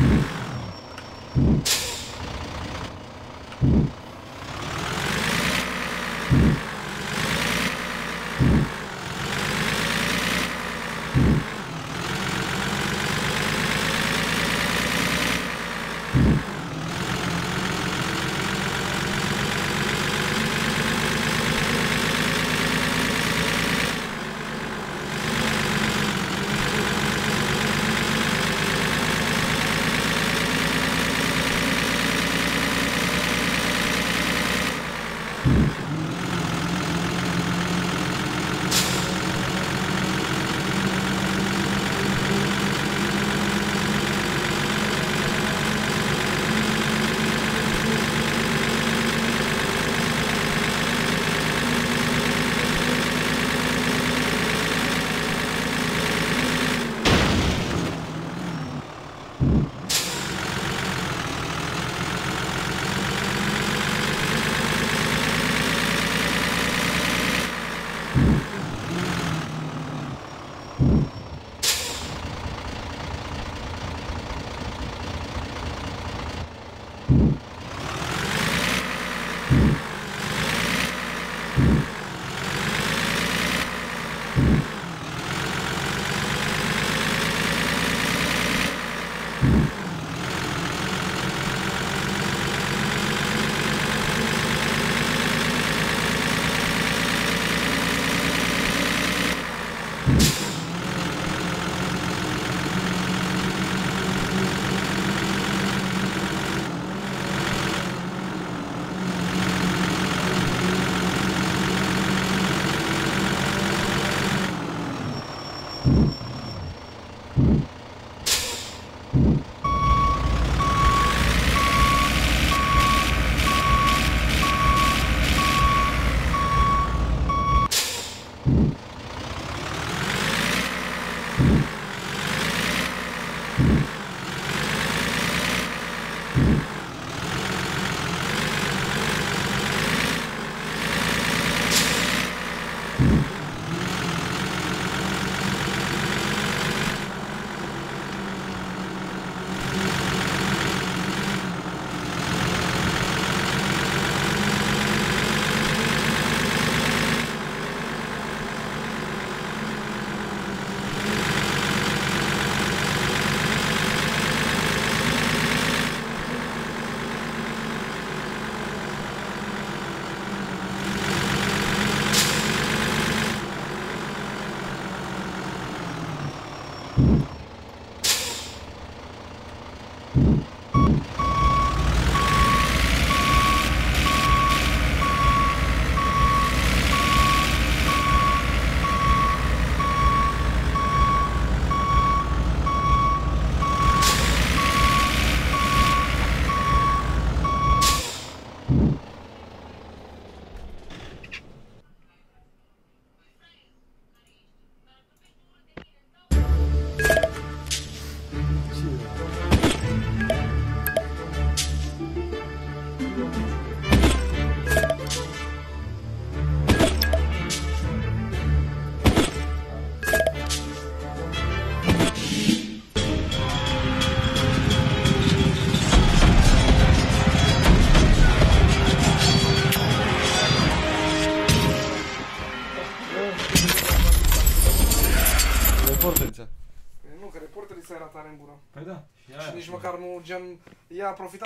you you Reporterița. Nu, că reporterița era tare în bună. Păi da. Și Și nici măcar nu, gen, ea a profitat